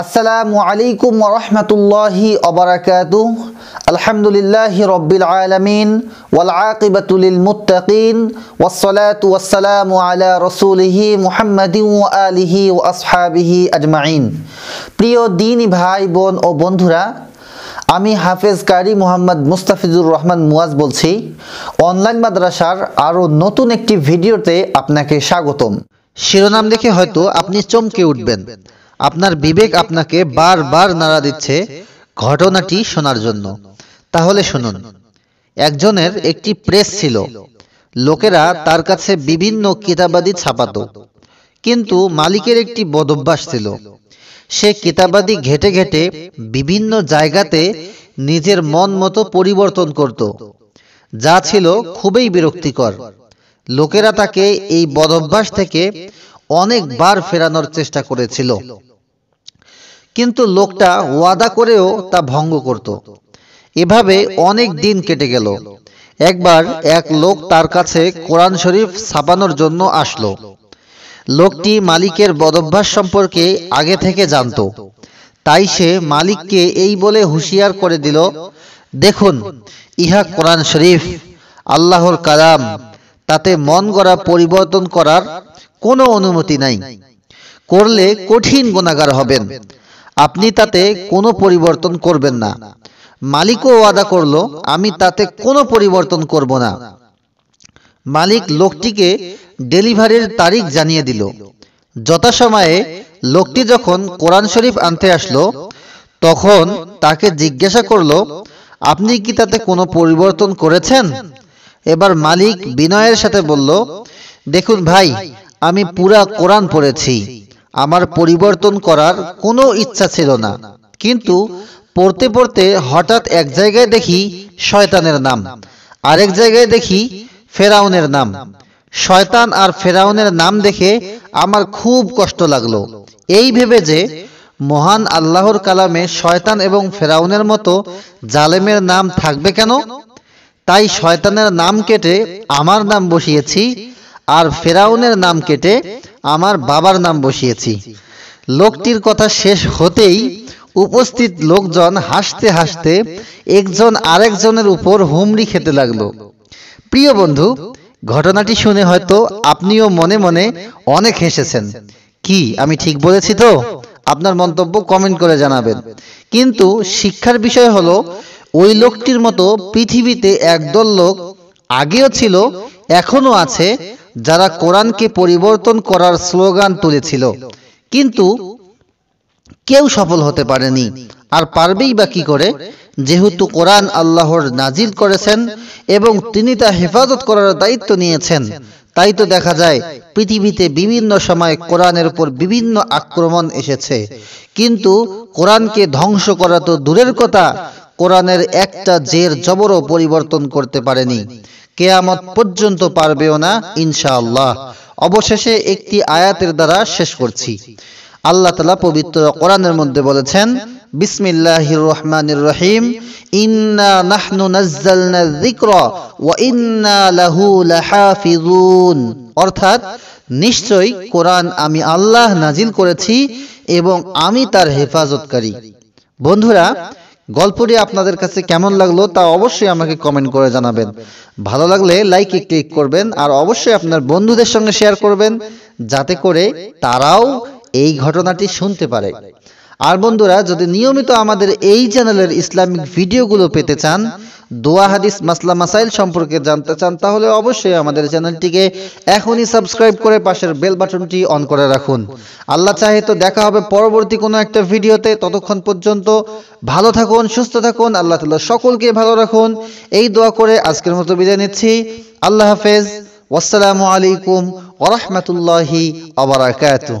আসসালামু আলাইকুম ওরহমতুল্লাহি অবরাকাতু আলহামদুলিল্লাহ রব্বিল আলমিন ওয়াল আকিবাতুলিল মুত্তাকিন ওয়াসসালাতু ওয়াসসালামু আলা রসুলিহি মুহাম্মাদিন ওয়া আলিহি ও আসহাবিহি আজমাইন। প্রিয় দিনী ভাই, বোন ও বন্ধুরা, আমি হাফেজ কারি মোহাম্মদ মুস্তাফিজুর রহমান মুয়াজ বলছি। অনলাইন মাদ্রাসার আরও নতুন একটি ভিডিওতে আপনাকে স্বাগতম। শিরোনাম দেখে হয়তো আপনি চমকে উঠবেন। আপনার বিবেক আপনাকে বারবার নাড়া দিচ্ছে ঘটনাটি শোনার জন্য। তাহলে শুনুন। একজনের একটি প্রেস ছিল। লোকেরা তার কাছে বিভিন্ন কিতাবাদি ছাপাতো। কিন্তু মালিকের একটি বদভ্যাস ছিল। সে কিতাবাদি ঘেটে ঘেটে বিভিন্ন জায়গাতে নিজের মন মতো পরিবর্তন করত। যা ছিল খুবই বিরক্তিকর। লোকেরা তাকে এই বদভ্যাস থেকে অনেকবার ফেরানোর চেষ্টা করেছিল। কিন্তু লোকটা ওয়াদা করেও তা ভঙ্গ করত। এভাবে অনেক দিন কেটে গেল। একবার এক লোক তার কাছে কোরআন শরীফ ছাপানোর জন্য আসলো। লোকটি মালিকের বদভ্যাস সম্পর্কে আগে থেকে জানত। তাই সে মালিককে এই বলে হুঁশিয়ার করে দিল, দেখুন, ইহা কোরআন শরীফ, আল্লাহর কালাম। তাতে মন গড়া পরিবর্তন করার কোনো অনুমতি নাই। করলে কঠিন গুণাগার হবেন। আপনি তাতে কোনো পরিবর্তন করবেন না। মালিকও ওয়াদা করল, আমি তাতে কোনো পরিবর্তন করব না। মালিক লোকটিকে ডেলিভারির তারিখ জানিয়ে দিল। যথাসময়ে লোকটি যখন কোরআন শরীফ আনতে আসলো, তখন তাকে জিজ্ঞাসা করল, আপনি কি তাতে কোনো পরিবর্তন করেছেন? এবার মালিক বিনয়ের সাথে বলল, দেখুন ভাই, আমি পুরা কোরআন পড়েছি। আমার পরিবর্তন করার কোনো ইচ্ছা ছিল না। কিন্তু পড়তে পড়তে হঠাৎ এক জায়গায় দেখি শয়তানের নাম। আরেক জায়গায় দেখি ফেরাউনের নাম। শয়তান আর ফেরাউনের নাম দেখে আমার খুব কষ্ট লাগল। এই ভেবে যে মহান আল্লাহর কালামে শয়তান এবং ফেরাউনের মতো জালেমের নাম থাকবে কেন? তাই শয়তানের নাম কেটে আমার নাম বসিয়েছি আর ফেরাউনের নাম কেটে আমার বাবার নাম বসিয়েছি। লোকটির কথা শেষ হতেই উপস্থিত লোকজন হাসতে হাসতে একজন আরেকজনের উপর হুমড়ি খেতে লাগল। প্রিয় বন্ধু, ঘটনাটি শুনে হয়তো আপনিও মনে মনে অনেক হেসেছেন। কি, আমি ঠিক বলেছি তো? আপনার মন্তব্য কমেন্ট করে জানাবেন। কিন্তু শিক্ষার বিষয় হলো, ওই লোকটির মতো পৃথিবীতে একদল লোক আগেও ছিল এখনও আছে যারা কোরআনকে পরিবর্তন করার স্লোগান তুলেছিল। কিন্তু কেউ সফল হতে পারেনি। আর পারবেই বা কি করে? যেহেতু কোরআন আল্লাহর নাজিল করেছেন এবং তিনি তা হেফাজত করার দায়িত্ব নিয়েছেন, তাই তো দেখা যায় পৃথিবীতে বিভিন্ন সময় কোরআনের উপর বিভিন্ন আক্রমণ এসেছে। কিন্তু কোরআনকে ধ্বংস করা তো দূরের কথা, কোরআনের একটা জের জবরও পরিবর্তন করতে পারেনি। কেয়ামত পর্যন্ত পারবেও না, ইনশাআল্লাহ। অবশেষে একটি আয়াতের দ্বারা শেষ করছি। আল্লাহ তালা পবিত্র কোরআনের মধ্যে বলেছেন, বিসমিল্লাহির রহমানির রহিম, ইন্না নাহনু নাজ্জালনা যিকরা ওয়া ইন্না লাহু লাহাফিজুন অর্থাৎ, নিশ্চয়ই কোরআন আমি আল্লাহ নাজিল করেছি এবং আমি তার হেফাজতকারী। বন্ধুরা গল্পটি আপনাদের কাছে কেমন লাগল তা অবশ্যই আমাকে কমেন্ট করে জানাবেন। ভালো লাগলে লাইকে ক্লিক করবেন আর অবশ্যই আপনার বন্ধুদের সঙ্গে শেয়ার করবেন, যাতে করে তারাও এই ঘটনাটি শুনতে পারে। আর বন্ধুরা, যদি নিয়মিত আমাদের এই চ্যানেলের ইসলামিক ভিডিওগুলো পেতে চান, দোয়া হাদিস মাসলা মাসাইল সম্পর্কে জানতে চান, তাহলে অবশ্যই আমাদের চ্যানেলটিকে এখনই সাবস্ক্রাইব করে পাশের বেল বাটনটি অন করে রাখুন। আল্লাহ চাহে তো দেখা হবে পরবর্তী কোনো একটা ভিডিওতে। ততক্ষণ পর্যন্ত ভালো থাকুন, সুস্থ থাকুন, আল্লাহ তালা সকলকে ভালো রাখুন। এই দোয়া করে আজকের মতো বিদায় নিচ্ছি। আল্লাহ হাফেজ। ওয়াসালামু আলাইকুম ওরহমতুল্লাহি আবরাকাতুহ